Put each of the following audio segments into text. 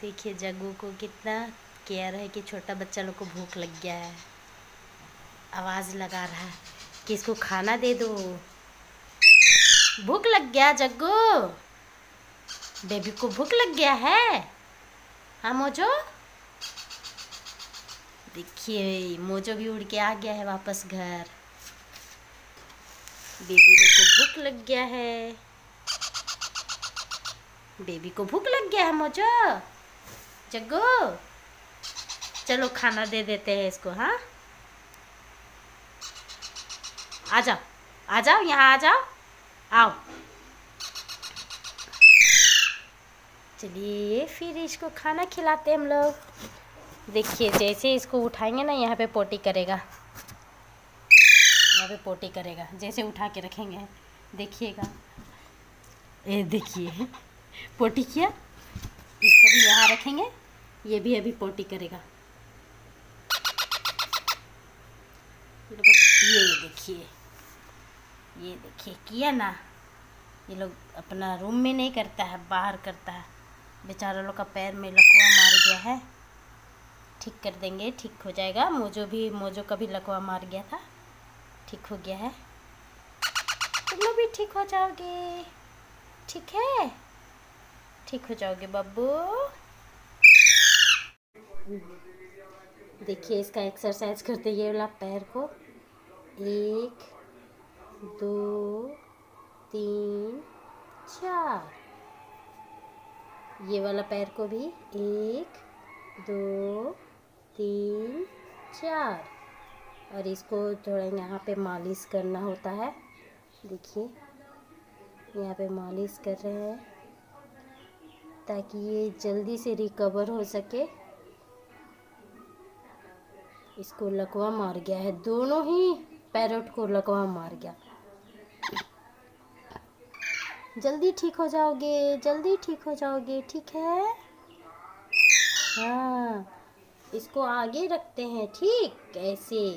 देखिए जग्गू को कितना केयर है कि छोटा बच्चा लोग को भूख लग गया है। आवाज़ लगा रहा है कि इसको खाना दे दो। भूख लग गया जग्गू। बेबी को भूख लग गया है। हाँ मोजो। देखिए, मोजो भी उड़ के आ गया है वापस घर। बेबी को भूख लग गया है। बेबी को भूख लग गया है मोजो। जग्गू। चलो खाना दे देते हैं इसको हाँ? आ जाओ आ जाओ, यहाँ आ जाओ। आओ। चलिए फिर इसको खाना खिलाते हम लोग। देखिए, जैसे इसको उठाएँगे ना, यहाँ पे पोटी करेगा। यहाँ पे पोटी करेगा, जैसे उठा के रखेंगे। देखिएगा। ये देखिए, पोटी किया? यहाँ रखेंगे। ये भी अभी पोटी करेगा। ये देखिए ये देखिए, किया ना। ये लोग अपना रूम में नहीं करता है, बाहर करता है। बेचारा लोग का पैर में लकवा मार गया है। ठीक कर देंगे, ठीक हो जाएगा। मोजो भी, मोजो का भी लकवा मार गया था। ठीक हो गया है। तुम लोग भी ठीक हो जाओगे। ठीक है? ठीक हो जाओगे बब्बू। देखिए इसका एक्सरसाइज करते ये वाला पैर को। एक, दो, तीन, चार। ये वाला पैर को भी एक, दो, तीन, चार। और इसको थोड़ा यहाँ पे मालिश करना होता है। देखिए, यहाँ पे मालिश कर रहे हैं। ताकि ये जल्दी से रिकवर हो सके। इसको लकवा मार गया है। दोनों ही पैरोट को लकवा मार गया। जल्दी ठीक हो जाओगे, जल्दी ठीक हो जाओगे, ठीक है? हाँ इसको आगे रखते हैं, ठीक? ऐसे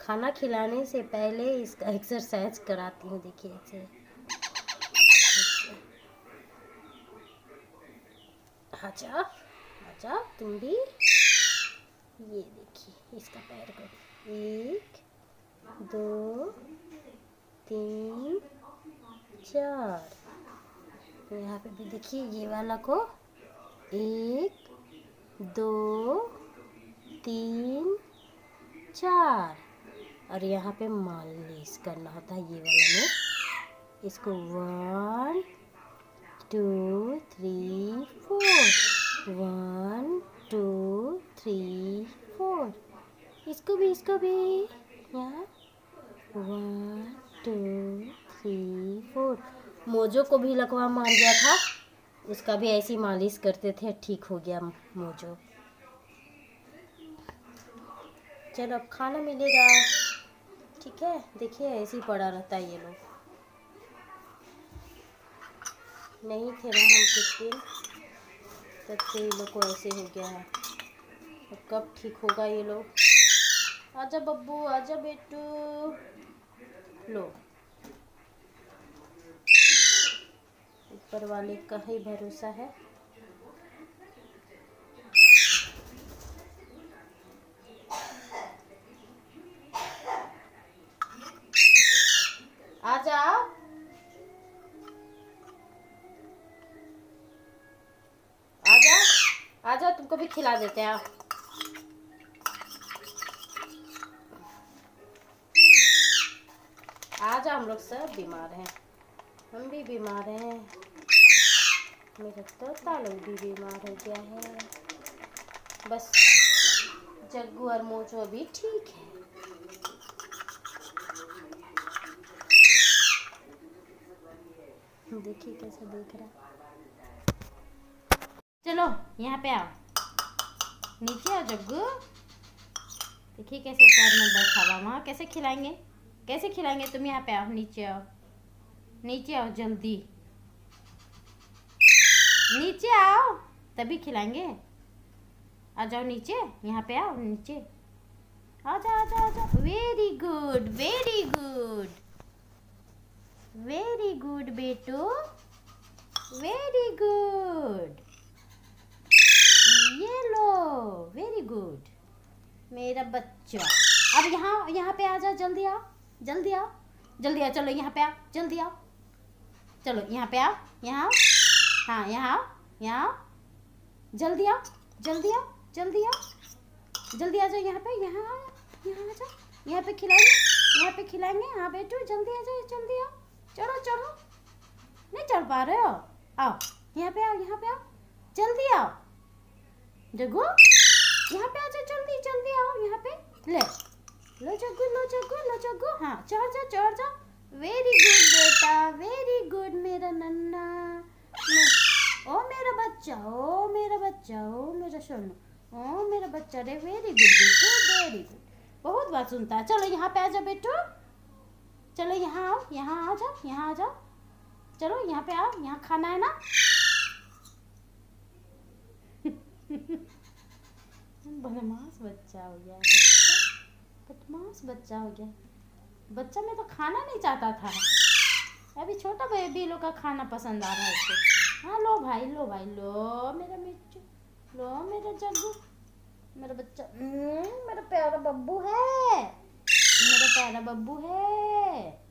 खाना खिलाने से पहले इसका एक्सरसाइज कराती हूँ, देखिए ऐसे। आजा आजा तुम भी ये देखिए, इसका पैर को एक, दो, तीन, चार। यहाँ पे भी देखिए, ये वाला को एक, दो, तीन, चार। और यहाँ पे मालिश करना होता है ये वाला में। इसको one two three four one two three four इसको भी यहाँ वन टू थ्री फोर मोजो को भी लकवा मार गया था। उसका भी ऐसी मालिश करते थे, ठीक हो गया मोजो। चलो, अब खाना मिलेगा। ठीक है? देखिए, ऐसे ही पड़ा रहता है ये लोग। नहीं थे ना हम कुछ दिन। तब से ये लोग को ऐसे हो गया है। और कब ठीक होगा ये लोग? आजा बब्बू, आजा बेटू। लो। ऊपर वाले का ही भरोसा है। आजा। आजा। आ जा आ जाओ तुमको भी खिला देते हैं। आज हम लोग सब बीमार हैं। हम भी बीमार हैं। मेरा तोता लोग भी बीमार हो गया है। बस, जग्गू और मोचो भी ठीक है। देखिए कैसे देख रहा चलो, यहाँ पे आओ। नीचे आओ जग्गू। देखिए कैसे सर में बैठा हुआ वहाँ कैसे खिलाएँगे? कैसे खिलाएँगे तुम यहाँ पे आओ नीचे आओ? नीचे आओ जल्दी। नीचे आओ, तभी खिलाएँगे। आ जाओ नीचे, यहाँ पे आओ नीचे। आ जाओ आ जाओ आ जाओ। Very good very good very good बेटू। वेरी गुड ये लो वेरी गुड मेरा बच्चा। अब यहाँ यहाँ पे आ जाओ, जल्दी आओ। जल्दी आओ। जल्दी आओ, चलो यहाँ पे आओ, जल्दी आओ। चलो यहाँ पे आओ, यहाँ हाँ यहाँ आओ यहाँ आओ। जल्दी आओ जल्दी आओ जल्दी आओ। जल्दी आ जाओ यहाँ पे, यहाँ आओ, यहाँ आ जाओ। यहाँ पे खिलाएँगे, यहाँ पे खिलाएँगे। हाँ बेटू, जल्दी आ जाओ, जल्दी आओ। चलो चलो। नहीं चढ़ पा रहे हो। आओ, यहाँ पे आओ, यहाँ पे आओ। जल्दी आओ। जगो यहाँ पे आ जाओ, जल्दी जल्दी आओ, यहाँ पे। ले। लो जग्गू लो जग्गू लो जग्गू हाँ चढ़ जा चढ़ जा। वेरी गुड बेटा वेरी गुड मेरा नन्ना। ओ मेरा बच्चा, ओ मेरा बच्चा, ओ मेरा सोनू ओ मेरा बच्चा रे वेरी गुड बेटू वेरी गुड बहुत बात सुनता है। चलो यहाँ पे आ जाओ बेटू। चलो यहाँ आओ, यहाँ आ जाओ, यहाँ आ जाओ। चलो यहाँ पे आओ, यहाँ खाना है ना? बदमाश बच्चा हो गया। बदमाश बच्चा हो गया। बच्चा में तो खाना नहीं चाहता था। अभी छोटा बेबी लोग का खाना पसंद आ रहा है उसको हाँ लो भाई लो भाई लो मेरा मिर्चू लो मेरा जग्गू मेरा बच्चा हम्म, मेरा प्यारा बब्बू है। मेरा प्यारा बब्बू है।